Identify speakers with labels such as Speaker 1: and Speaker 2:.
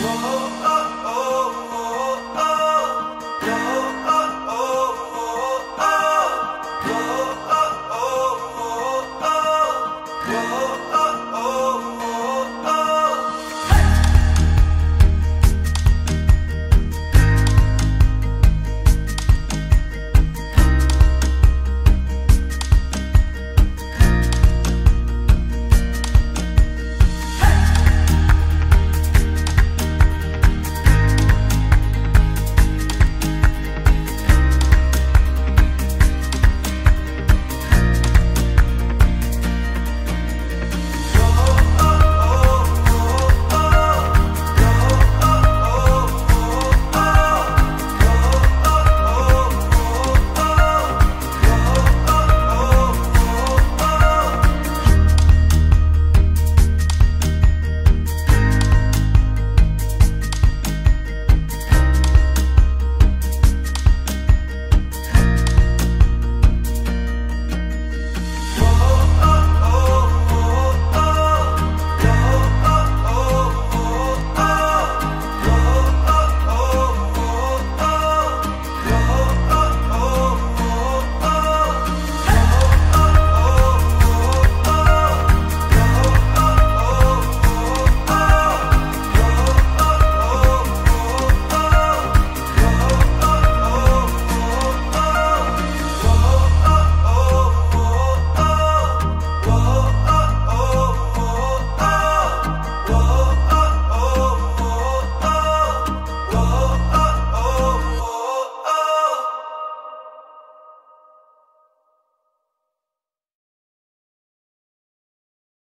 Speaker 1: Oh.